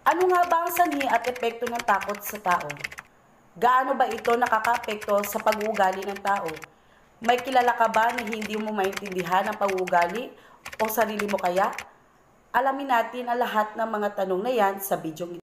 Ano nga ba ang sanhi at epekto ng takot sa tao? Gaano ba ito nakakapekto sa pag-uugali ng tao? May kilala ka ba na hindi mo maintindihan ang pag-uugali o sarili mo kaya? Alamin natin ang lahat ng mga tanong na yan sa video ito.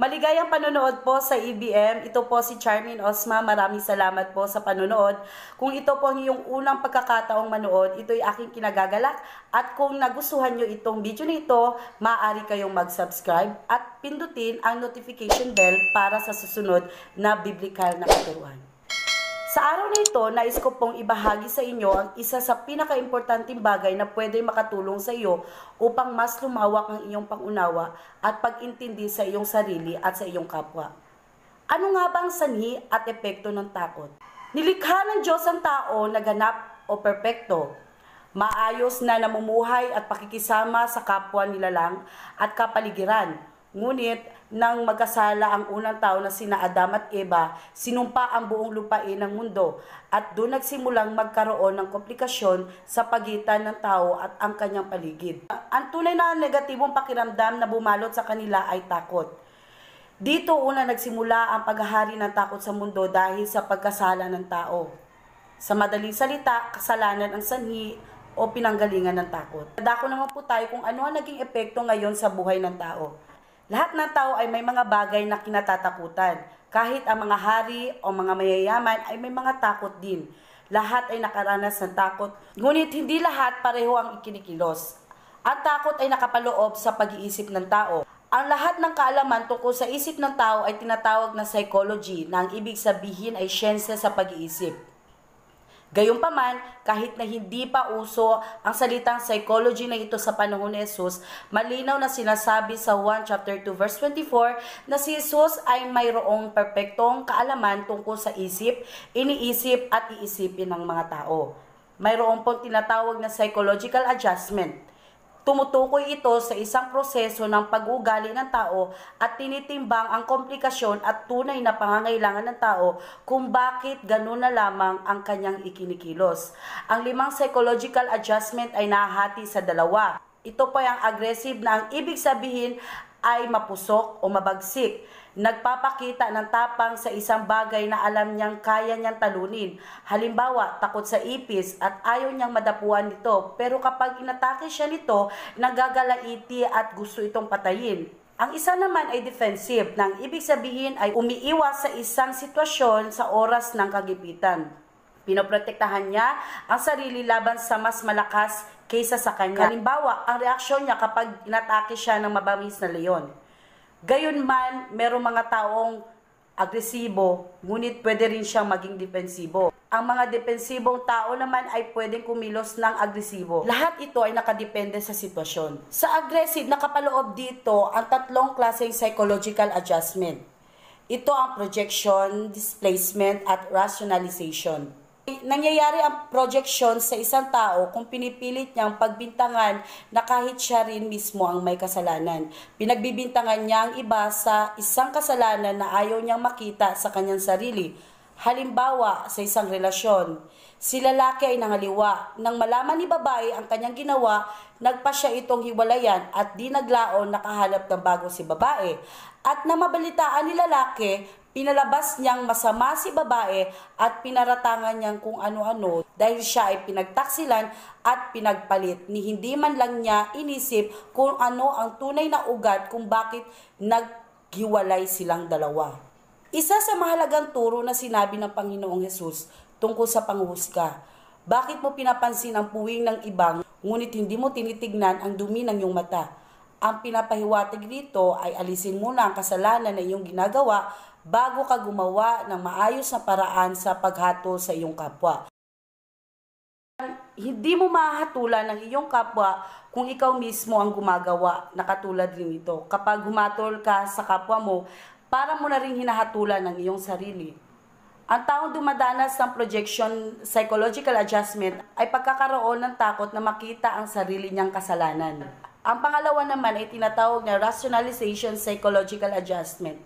Maligayang panonood po sa EBM. Ito po si Charmin Osma. Maraming salamat po sa panonood. Kung ito po ang iyong unang pagkakataong manood, ito'y aking kinagagalak. At kung nagustuhan nyo itong video nito, maaari kayong mag-subscribe at pindutin ang notification bell para sa susunod na biblical na katuruan. Sa araw na ito, nais ko pong ibahagi sa inyo ang isa sa pinakaimportanteng bagay na pwede makatulong sa iyo upang mas lumawak ang iyong pangunawa at pag-intindi sa iyong sarili at sa iyong kapwa. Ano nga ba ang sanhi at epekto ng takot? Nilikha ng Diyos ang tao na ganap o perpekto, maayos na namumuhay at pakikisama sa kapwa nilalang at kapaligiran. Ngunit nang magkasala ang unang tao na sina Adam at Eva, sinumpa ang buong lupain ng mundo at doon nagsimulang magkaroon ng komplikasyon sa pagitan ng tao at ang kanyang paligid. Ang tunay na negatibong pakiramdam na bumalot sa kanila ay takot. Dito una nagsimula ang paghahari ng takot sa mundo dahil sa pagkasala ng tao. Sa madaling salita, kasalanan ang sanhi o pinanggalingan ng takot. Dako naman po tayo kung ano ang naging epekto ngayon sa buhay ng tao. Lahat ng tao ay may mga bagay na kinatatakutan. Kahit ang mga hari o mga mayayaman ay may mga takot din. Lahat ay nakaranas ng takot, ngunit hindi lahat pareho ang ikinikilos. Ang takot ay nakapaloob sa pag-iisip ng tao. Ang lahat ng kaalaman tungkol sa isip ng tao ay tinatawag na psychology na ang ibig sabihin ay siyensya sa pag-iisip. Gayunpaman, kahit na hindi pa uso ang salitang psychology na ito sa panahon ni Jesus, malinaw na sinasabi sa 1 chapter 2 verse 24 na si Jesus ay mayroong perpektong kaalaman tungkol sa isip, iniisip at iisipin ng mga tao. Mayroon pong tinatawag na psychological adjustment Tumutukoy ito sa isang proseso ng pag-uugali ng tao at tinitimbang ang komplikasyon at tunay na pangangailangan ng tao kung bakit ganun na lamang ang kanyang ikinikilos. Ang limang psychological adjustment ay nahati sa dalawa. Ito pa ang aggressive na ang ibig sabihin ay mapusok o mabagsik nagpapakita ng tapang sa isang bagay na alam niyang kaya niyang talunin. Halimbawa, takot sa ipis at ayaw niyang madapuan nito. Pero kapag inatake siya nito, nagagalaiti at gusto itong patayin. Ang isa naman ay defensive, nang ibig sabihin ay umiiwas sa isang sitwasyon sa oras ng kagipitan. Pinoprotektahan niya ang sarili laban sa mas malakas kaysa sa kanya. Halimbawa, ang reaksyon niya kapag inatake siya ng mabamis na leon. Gayon man, merong mga taong agresibo, ngunit pwede rin siyang maging depensibo. Ang mga depensibong tao naman ay pwedeng kumilos ng agresibo. Lahat ito ay nakadepende sa sitwasyon. Sa aggressive, nakapaloob dito ang tatlong klaseng psychological adjustment. Ito ang projection, displacement, at rationalization nangyayari ang projection sa isang tao kung pinipilit niyang pagbintangan na kahit siya rin mismo ang may kasalanan. Pinagbibintangan niya ang iba sa isang kasalanan na ayaw niyang makita sa kanyang sarili. Halimbawa, sa isang relasyon, si lalaki ay nangaliwa. Nang malaman ni babae ang kanyang ginawa, nagpa siya itong hiwalayan at di naglaon nakahanap ng bago si babae. At na mabalitaan ni lalaki, pinalabas niyang masama si babae at pinaratangan niyang kung ano-ano dahil siya ay pinagtaksilan at pinagpalit ni hindi man lang niya inisip kung ano ang tunay na ugat kung bakit naghiwalay silang dalawa. Isa sa mahalagang turo na sinabi ng Panginoong Hesus tungkol sa panghuhusga. Bakit mo pinapansin ang puwing ng ibang, ngunit hindi mo tinitignan ang dumi ng iyong mata? Ang pinapahiwatig dito ay alisin muna ang kasalanan na iyong ginagawa bago ka gumawa ng maayos na paraan sa paghatol sa iyong kapwa. Hindi mo mahatulan ng iyong kapwa kung ikaw mismo ang gumagawa na katulad rin ito. Kapag humatol ka sa kapwa mo, para mo na rin hinahatulan ng iyong sarili. Ang taong dumadanas ng projection psychological adjustment ay pagkakaroon ng takot na makita ang sarili niyang kasalanan. Ang pangalawa naman ay tinatawag na rationalization psychological adjustment.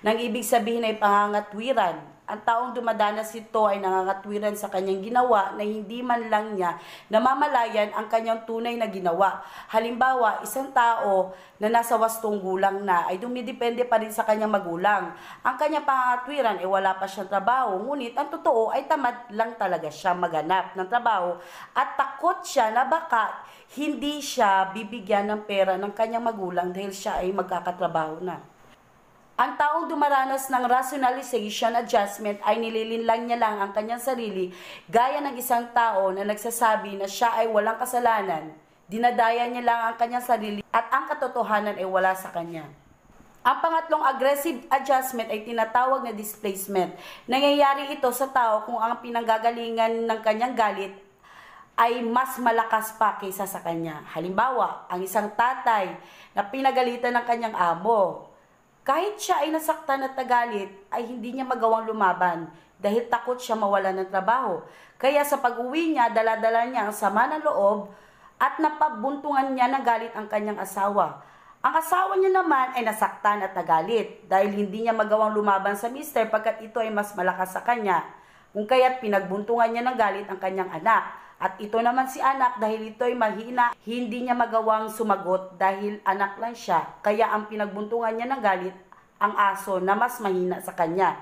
Nang ibig sabihin ay pangangatwiran. Ang taong dumadanas ito ay nangangatwiran sa kanyang ginawa na hindi man lang niya namamalayan ang kanyang tunay na ginawa. Halimbawa, isang tao na nasa wastong gulang na ay dumidepende pa rin sa kanyang magulang. Ang kanyang pangangatwiran ay wala pa siyang trabaho, ngunit ang totoo ay tamad lang talaga siya maganap ng trabaho at takot siya na baka hindi siya bibigyan ng pera ng kanyang magulang dahil siya ay magkakatrabaho na. Ang taong dumaranas ng rationalization adjustment ay nililinlang niya lang ang kanyang sarili gaya ng isang tao na nagsasabi na siya ay walang kasalanan. Dinadaya niya lang ang kanyang sarili at ang katotohanan ay wala sa kanya. Ang pangatlong aggressive adjustment ay tinatawag na displacement. Nangyayari ito sa tao kung ang pinanggagalingan ng kanyang galit ay mas malakas pa kaysa sa kanya. Halimbawa, ang isang tatay na pinagalitan ng kanyang amo kahit siya ay nasaktan at nagalit, ay hindi niya magawang lumaban dahil takot siya mawalan ng trabaho. Kaya sa pag-uwi niya, daladala niya ang sama ng loob at napabuntungan niya ng galit ang kanyang asawa. Ang asawa niya naman ay nasaktan at nagalit dahil hindi niya magawang lumaban sa mister pagkat ito ay mas malakas sa kanya. Kung kaya't pinagbuntungan niya ng galit ang kanyang anak. At ito naman si anak dahil ito ay mahina, hindi niya magawang sumagot dahil anak lang siya. Kaya ang pinagbuntungan niya ng galit ang aso na mas mahina sa kanya.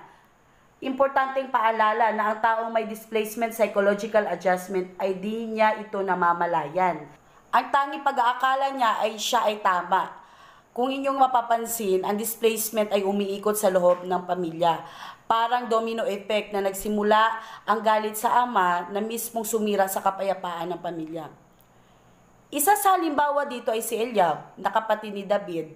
Importanteng paalala na ang taong may displacement psychological adjustment ay di niya ito namamalayan. Ang tanging pag-aakala niya ay siya ay tama. Kung inyong mapapansin, ang displacement ay umiikot sa loob ng pamilya. Parang domino effect na nagsimula ang galit sa ama na mismong sumira sa kapayapaan ng pamilya. Isa sa halimbawa dito ay si Eliab, na kapatid ni David.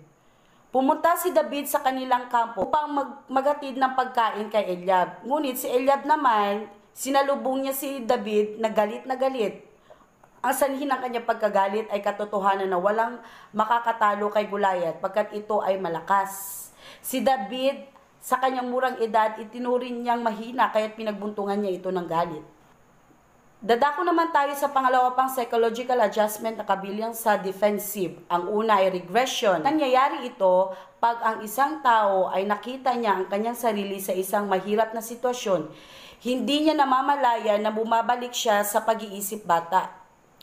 Pumunta si David sa kanilang kampo upang mag magatid ng pagkain kay Eliab. Ngunit si Eliab naman, sinalubong niya si David na galit na galit. Ang kanyang pagkagalit ay katotohanan na walang makakatalo kay Gulayat pagkat ito ay malakas. Si David sa kanyang murang edad, itinurin niyang mahina kaya't pinagbuntungan niya ito ng galit. Dadako naman tayo sa pangalawa pang psychological adjustment na kabilang sa defensive. Ang una ay regression. Nangyayari ito pag ang isang tao ay nakita niya ang kanyang sarili sa isang mahirap na sitwasyon. Hindi niya namamalaya na bumabalik siya sa pag-iisip bata.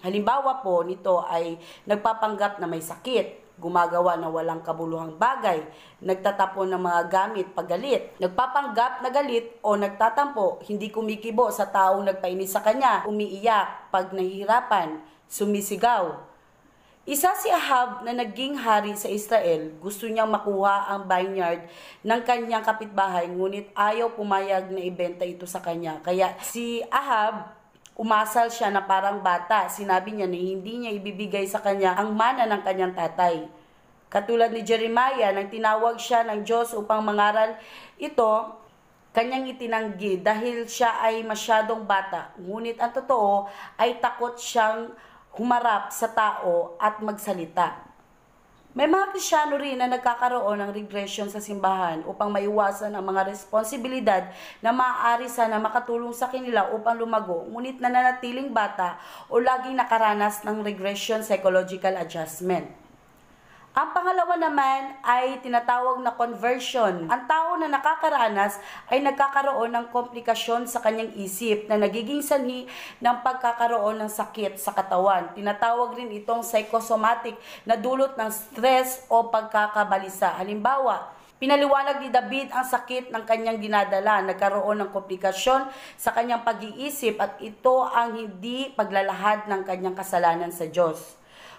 Halimbawa po nito ay nagpapanggap na may sakit gumagawa ng walang kabuluhang bagay, nagtatapon ng mga gamit pagalit, nagpapanggap na galit o nagtatampo, hindi kumikibo sa taong nagpainis sa kanya, umiiyak pag nahihirapan, sumisigaw. Isa si Ahab na naging hari sa Israel, gusto niyang makuha ang vineyard ng kanyang kapitbahay, ngunit ayaw pumayag na ibenta ito sa kanya. Kaya si Ahab Umasal siya na parang bata. Sinabi niya na hindi niya ibibigay sa kanya ang mana ng kanyang tatay. Katulad ni Jeremiah, nang tinawag siya ng Diyos upang mangaral ito, kanyang itinanggi dahil siya ay masyadong bata. Ngunit ang totoo ay takot siyang humarap sa tao at magsalita. May mga Krisyano rin na nagkakaroon ng regression sa simbahan upang maiwasan ang mga responsibilidad na maaari sana makatulong sa kanila upang lumago, ngunit nananatiling bata o laging nakaranas ng regression psychological adjustment. Ang pangalawa naman ay tinatawag na conversion. Ang tao na nakakaranas ay nagkakaroon ng komplikasyon sa kanyang isip na nagiging sanhi ng pagkakaroon ng sakit sa katawan. Tinatawag rin itong psychosomatic na dulot ng stress o pagkakabalisa. Halimbawa, Pinaliwanag ni David ang sakit ng kanyang dinadala, nagkaroon ng komplikasyon sa kanyang pag-iisip at ito ang hindi paglalahad ng kanyang kasalanan sa Diyos.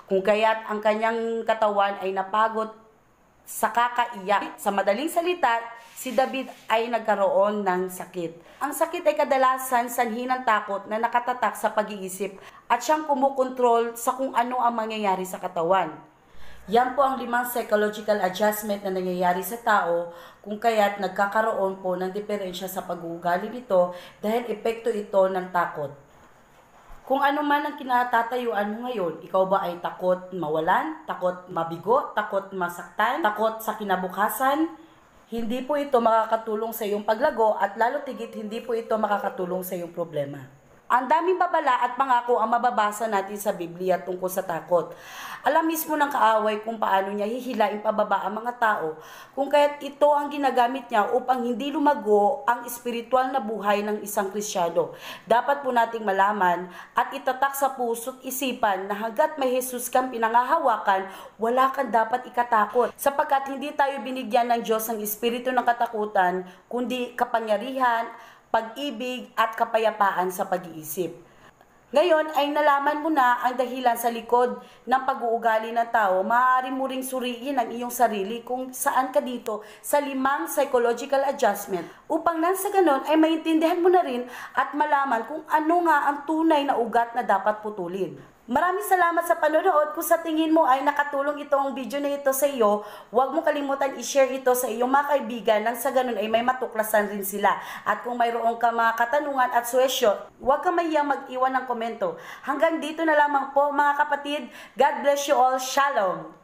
Kung kaya't ang kanyang katawan ay napagod sa kakaiyak. Sa madaling salita, si David ay nagkaroon ng sakit. Ang sakit ay kadalasan sanhi ng takot na nakatatak sa pag-iisip at siyang kumukontrol sa kung ano ang mangyayari sa katawan. Yan po ang limang psychological adjustment na nangyayari sa tao kung kaya't nagkakaroon po ng diferensya sa pag-uugali nito dahil epekto ito ng takot. Kung ano man ang kinatatayuan mo ngayon, ikaw ba ay takot mawalan, takot mabigo, takot masaktan, takot sa kinabukasan, hindi po ito makakatulong sa iyong paglago at lalo tigit hindi po ito makakatulong sa iyong problema. Ang daming babala at pangako ang mababasa natin sa Biblia tungkol sa takot. Alam mismo ng kaaway kung paano niya hihilain pababa ang mga tao, kung kaya't ito ang ginagamit niya upang hindi lumago ang espiritual na buhay ng isang Krisyano. Dapat po nating malaman at itatak sa puso't isipan na hanggat may Jesus kang pinangahawakan, wala kang dapat ikatakot. Sapagkat hindi tayo binigyan ng Diyos ng espiritu ng katakutan, kundi kapangyarihan, pag-ibig at kapayapaan sa pag-iisip. Ngayon ay nalaman mo na ang dahilan sa likod ng pag-uugali ng tao, maaari mo ring suriin ang iyong sarili kung saan ka dito sa limang psychological adjustment upang nang sa ganon ay maintindihan mo na rin at malaman kung ano nga ang tunay na ugat na dapat putulin. Maraming salamat sa panonood. Kung sa tingin mo ay nakatulong itong video na ito sa iyo, huwag mo kalimutan i-share ito sa iyong mga kaibigan nang sa ganun ay may matuklasan rin sila. At kung mayroong ka mga katanungan at suwesyo, huwag ka mahiyang mag-iwan ng komento. Hanggang dito na lamang po mga kapatid. God bless you all. Shalom!